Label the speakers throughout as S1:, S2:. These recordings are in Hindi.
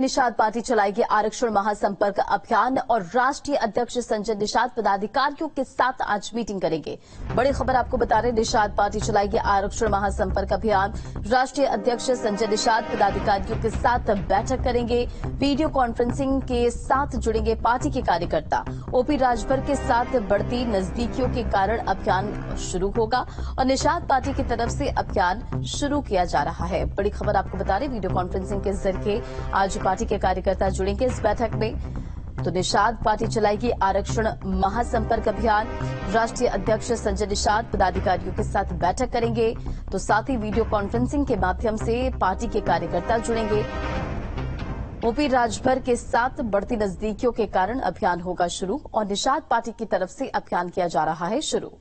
S1: निषाद पार्टी चलाएगी आरक्षण महासंपर्क अभियान और राष्ट्रीय अध्यक्ष संजय निषाद पदाधिकारियों के साथ आज मीटिंग करेंगे। बड़ी खबर आपको बता रहे निषाद पार्टी चलाएगी आरक्षण महासंपर्क अभियान। राष्ट्रीय अध्यक्ष संजय निषाद पदाधिकारियों के साथ बैठक करेंगे। वीडियो कॉन्फ्रेंसिंग के साथ जुड़ेंगे पार्टी के कार्यकर्ता। ओपी राजभर के साथ बढ़ती नजदीकियों के कारण अभियान शुरू होगा और निषाद पार्टी की तरफ़ से अभियान शुरू किया जा रहा है। बड़ी खबर आपको बता रहे वीडियो कॉन्फ्रेंसिंग के ज़रिए आज पार्टी के कार्यकर्ता जुड़ेंगे इस बैठक में। तो निषाद पार्टी चलाएगी आरक्षण महासंपर्क अभियान। राष्ट्रीय अध्यक्ष संजय निषाद पदाधिकारियों के साथ बैठक करेंगे। तो साथ ही वीडियो कॉन्फ्रेंसिंग के माध्यम से पार्टी के कार्यकर्ता जुड़ेंगे। ओपी राजभर के साथ बढ़ती नजदीकियों के कारण अभियान होगा शुरू और निषाद पार्टी की तरफ़ से अभियान किया जा रहा है शुरू।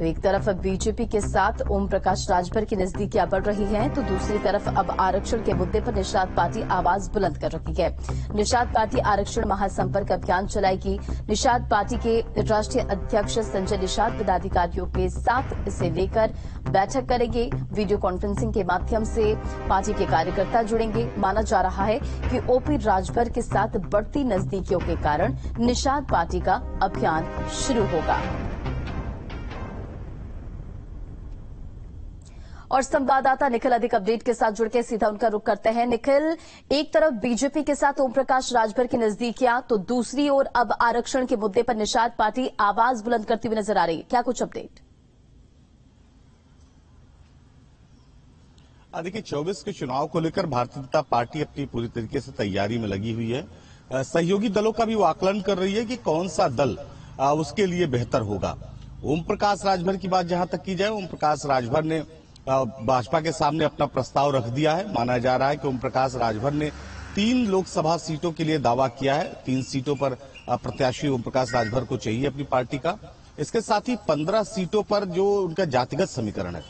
S1: तो एक तरफ़ बीजेपी के साथ ओम प्रकाश राजभर की नजदीकियाँ बढ़ रही हैं तो दूसरी तरफ़ अब आरक्षण के मुद्दे पर निषाद पार्टी आवाज़ बुलंद कर रही है। निषाद पार्टी आरक्षण महासंपर्क अभियान चलाएगी। निषाद पार्टी के राष्ट्रीय अध्यक्ष संजय निषाद पदाधिकारियों के साथ इसे लेकर बैठक करेंगे। वीडियो कॉन्फ्रेंसिंग के माध्यम से पार्टी के कार्यकर्ता जुड़ेंगे। माना जा रहा है कि ओपी राजभर के साथ बढ़ती नजदीकियों के कारण निषाद पार्टी का अभियान शुरू होगा। और संवाददाता निखिल अधिक अपडेट के साथ जुड़ के सीधा उनका रुख करते हैं। निखिल, एक तरफ़ बीजेपी के साथ ओम प्रकाश राजभर की नजदीकियाँ तो दूसरी ओर अब आरक्षण के मुद्दे पर निषाद पार्टी आवाज़ बुलंद करती हुई नज़र आ रही है। क्या कुछ अपडेट?
S2: देखिए, चौबीस के चुनाव को लेकर भारतीय जनता पार्टी अपनी पूरी तरीके से तैयारी में लगी हुई है। सहयोगी दलों का भी वो आकलन कर रही है कि कौन सा दल उसके लिए बेहतर होगा। ओम प्रकाश राजभर की बात जहाँ तक की जाए ओम प्रकाश राजभर ने भाजपा के सामने अपना प्रस्ताव रख दिया है। माना जा रहा है कि ओम प्रकाश राजभर ने तीन लोकसभा सीटों के लिए दावा किया है। तीन सीटों पर प्रत्याशी ओम प्रकाश राजभर को चाहिए अपनी पार्टी का। इसके साथ ही पंद्रह सीटों पर जो उनका जातिगत समीकरण है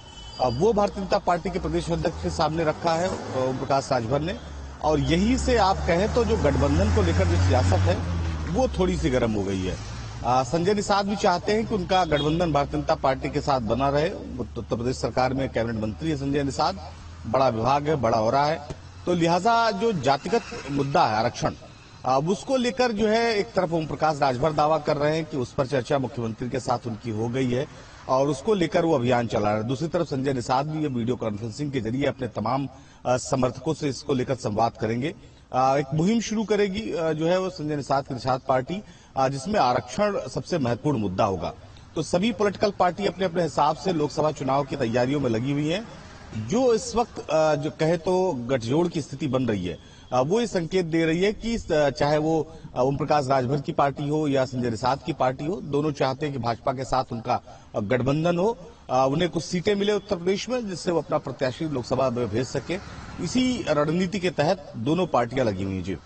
S2: वो भारतीय जनता पार्टी के प्रदेश अध्यक्ष के सामने रखा है ओम प्रकाश राजभर ने। और यही से आप कहें तो जो गठबंधन को लेकर जो सियासत है, वो थोड़ी सी गर्म हो गई है। संजय निषाद भी चाहते हैं कि उनका गठबंधन भारतीय जनता पार्टी के साथ बना रहे। उत्तर प्रदेश सरकार में कैबिनेट मंत्री है संजय निषाद। बड़ा विभाग है, बड़ा हो रहा है। तो लिहाजा जो जातिगत मुद्दा है आरक्षण, अब उसको लेकर जो है एक तरफ़ ओम प्रकाश राजभर दावा कर रहे हैं कि उस पर चर्चा मुख्यमंत्री के साथ उनकी हो गई है और उसको लेकर वो अभियान चला रहे हैं। दूसरी तरफ़ संजय निषाद भी ये वीडियो कॉन्फ्रेंसिंग के ज़रिए अपने तमाम समर्थकों से इसको लेकर संवाद करेंगे। एक मुहिम शुरू करेगी जो है वो संजय निषाद की निषाद पार्टी। जिसमें आरक्षण सबसे महत्वपूर्ण मुद्दा होगा। तो सभी पॉलिटिकल पार्टी अपने अपने हिसाब से लोकसभा चुनाव की तैयारियों में लगी हुई है। जो इस वक्त जो कहे तो गठजोड़ की स्थिति बन रही है। वो ये संकेत दे रही है कि चाहे वो ओम प्रकाश राजभर की पार्टी हो या संजय निषाद की पार्टी हो, दोनों चाहते हैं कि भाजपा के साथ उनका गठबंधन हो। उन्हें कुछ सीटें मिले उत्तर प्रदेश में, जिससे वो अपना प्रत्याशी लोकसभा में भेज सके। इसी रणनीति के तहत दोनों पार्टियाँ लगी हुई जी।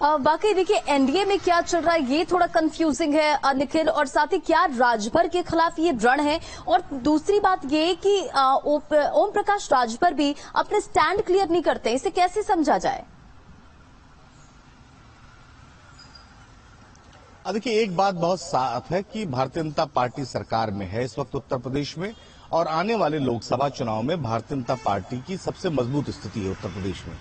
S1: वाकई देखिए एनडीए में क्या चल रहा है, ये थोड़ा कंफ्यूजिंग है निखिल, और साथ ही क्या राजभर के खिलाफ ये रण है? और दूसरी बात ये कि ओम प्रकाश राजभर भी अपने स्टैंड क्लियर नहीं करते, इसे कैसे समझा जाए?
S2: देखिए, एक बात बहुत साफ़ है कि भारतीय जनता पार्टी सरकार में है, इस वक्त उत्तर प्रदेश में, और आने वाले लोकसभा चुनाव में भारतीय जनता पार्टी की सबसे मज़बूत स्थिति है उत्तर प्रदेश में।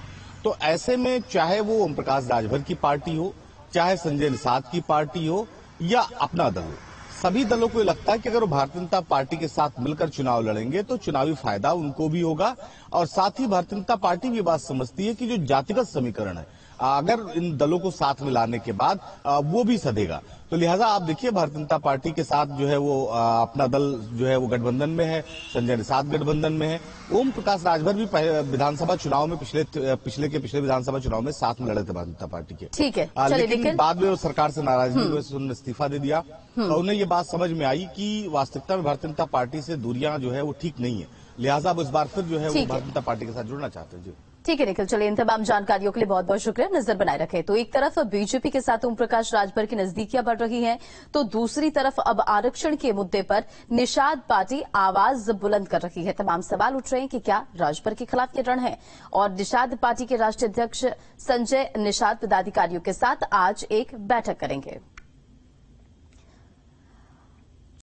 S2: तो ऐसे में चाहे वो ओम प्रकाश राजभर की पार्टी हो, चाहे संजय निषाद की पार्टी हो या अपना दल सभी दलों को लगता है कि अगर वो भारतीय जनता पार्टी के साथ मिलकर चुनाव लड़ेंगे तो चुनावी फ़ायदा उनको भी होगा। और साथ ही भारतीय जनता पार्टी भी बात समझती है कि जो जातिगत समीकरण है अगर इन दलों को साथ में लाने के बाद वो भी सधेगा तो लिहाजा आप देखिए भारतीय जनता पार्टी के साथ जो है वो अपना दल जो है वो गठबंधन में है संजय निषाद गठबंधन में है। ओम प्रकाश राजभर भी विधानसभा चुनाव में पिछले पिछले के पिछले विधानसभा चुनाव में साथ में लड़े थे भारतीय जनता पार्टी के।
S1: ठीक है
S2: लेकिन बाद में सरकार से नाराज़गी हुई उन्होंने इस्तीफा दे दिया। हम्म। और उन्हें ये बात समझ में आई कि वास्तविकता में भारतीय जनता पार्टी से दूरियाँ जो है वो ठीक नहीं है। लिहाजा अब इस बार फिर जो है वो भारतीय जनता पार्टी के साथ जुड़ना चाहते हैं। जी।
S1: ठीक है, निखिल, चलिए इन तमाम जानकारियों के लिए बहुत बहुत शुक्रिया। नज़र बनाए रखे। तो एक तरफ़ बीजेपी के साथ ओम प्रकाश राजभर की नजदीकियाँ बढ़ रही हैं तो दूसरी तरफ़ अब आरक्षण के मुद्दे पर निषाद पार्टी आवाज़ बुलंद कर रही है। तमाम सवाल उठ रहे हैं कि क्या राजभर के खिलाफ ये रण है? और निषाद पार्टी के राष्ट्रीय अध्यक्ष संजय निषाद पदाधिकारियों के साथ आज एक बैठक करेंगे।